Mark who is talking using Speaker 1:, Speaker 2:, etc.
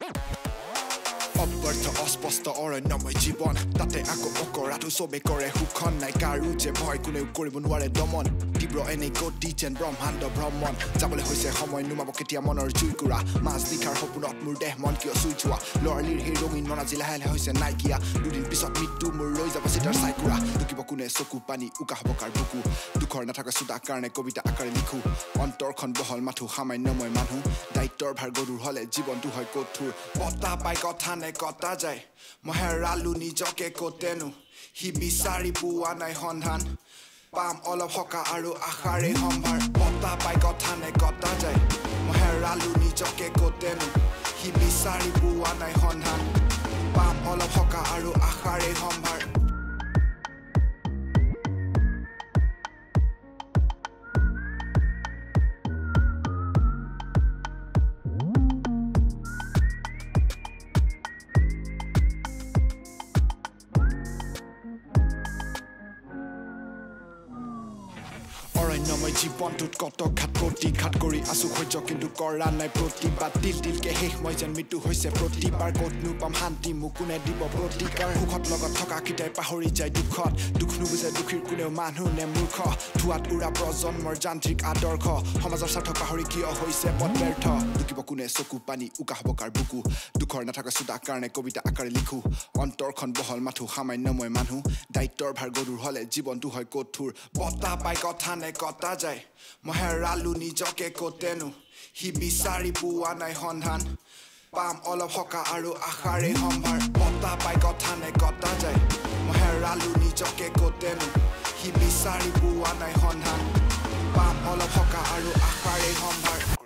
Speaker 1: you
Speaker 2: অব্যৰ্থ অস্পষ্ট অৰণ্যময় জীৱন তাতে আকৌ অকৰাটো চবে কৰে সুখন নাই কাৰো যে ভয় কোনেও কৰিব নোৱাৰে দমন তীব্ৰ এনে গতি যেন ব্ৰহ্মাণ্ড ভ্ৰমণ যাবলৈ হৈছে সময় নুমাব কেতিয়া মনৰ জুইকুৰা মাছ নিশাৰ সপোনত মোৰ দেহ মন কিয় চুই যোৱা লৰালিৰ সেই ৰঙীন মন আজি লাহে লাহে হৈছে নাইকিয়া দুদিন পিছত মৃত্যু মোৰ লৈ যাব চিটাৰ চাইকুৰা লুকিব কোনে চকু পানী উকা হ'ব কাৰ বুকু দুখৰ নাথাকা চোদা কাৰণে কবিতা আকাৰে লিখো অন্তৰখন বহল মাথো সামান্যময় মানুহ দায়িত্বৰ ভাৰ গধুৰ হ'লে জীৱনটো হয় কঠোৰ কথা নে কটা যায় মই হেৰালো নিজকে কতেনো সি বিচাৰি পোৱা নাই সন্ধান পাম অলপ সকাহ আৰু আশাৰে সম্ভাৰ বতাহ পাই কথা নে কটা যায় মই হেৰালো নিজকে কতেনো সি বিচাৰি পোৱা নাই সন্ধান পাম অলপ সকাহ আৰু আশাৰে সম্ভাৰ অৰণ্যময় জীৱনটোত কত ঘাত প্ৰতিঘাত কৰি আছো সহ্য কিন্তু কৰা নাই প্ৰতিবাদ তিল তিলকে শেষ মই যেন মৃত্যু হৈছে প্ৰতিবাৰ ক'তনো পাম শান্তি মোক কোনে দিব প্ৰতিকাৰ সুখত লগত থকা কেইটাই পাহৰি যায় দুখত দুখ নুবুজে দুখীৰ কোনেও মানুহ নে মূৰ্খ ধোৱাত উৰা প্ৰজন্মৰ যান্ত্ৰিক আদৰ্শ সমাজৰ স্বাৰ্থ পাহৰি কিয় হৈছে পথ ব্যৰ্থ লুকিব কোনে চকু পানী উকা হ'ব কাৰ বুকু দুখৰ নাথাকা চোদা কাৰণে কবিতা আকাৰে লিখো অন্তৰখন বহল মাথো সামান্যময় মানুহ দায়িত্বৰ ভাৰ গধুৰ হ'লে জীৱনটো হয় কঠোৰ বতাহ পাই কথা নে কটা যায় মই হেৰালো নিজকে কতেনো সি বিচাৰি পোৱা নাই সন্ধান পাম অলপ সকাহ আৰু আশাৰে সম্ভাৰ বতাহ পাই কথা নাই কটা যায় মই হেৰালো নিজকে কতেনো সি বিচাৰি পোৱা নাই সন্ধান পাম অলপ সকাহ আৰু আশাৰে সম্ভাৰ